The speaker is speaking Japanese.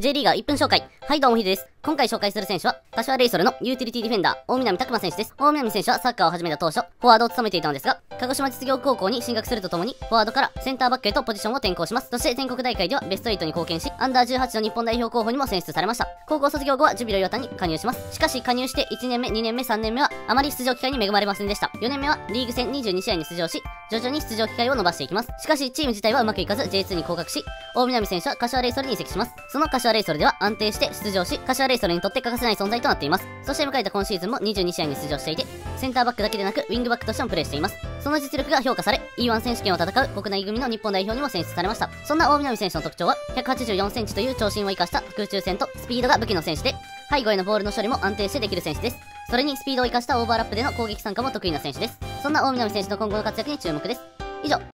J リーガー1分紹介。はい、どうもヒデです。今回紹介する選手は、柏レイソルのユーティリティディフェンダー、大南拓馬選手です。大南選手はサッカーを始めた当初、フォワードを務めていたのですが、鹿児島実業高校に進学するとともに、フォワードからセンターバックへとポジションを転向します。そして全国大会ではベスト8に貢献し、アンダー18の日本代表候補にも選出されました。高校卒業後はジュビロ磐田に加入します。しかし加入して1年目、2年目、3年目はあまり出場機会に恵まれませんでした。4年目はリーグ戦22試合に出場し、徐々に出場機会を伸ばしていきます。しかしチーム自体はうまくいかず J2 に降格し、大南選手は柏レイソルに移籍します。その柏レイソルでは安定して出場し、柏レイソルにとって欠かせない存在となっています。そして迎えた今シーズンも22試合に出場していて、センターバックだけでなくウィングバックとしてもプレーしています。その実力が評価され、E1 選手権を戦う国内組の日本代表にも選出されました。そんな大南選手の特徴は、184センチという長身を生かした空中戦とスピードが武器の選手で、背後へのボールの処理も安定してできる選手です。それにスピードを生かしたオーバーラップでの攻撃参加も得意な選手です。そんな大南選手の今後の活躍に注目です。以上、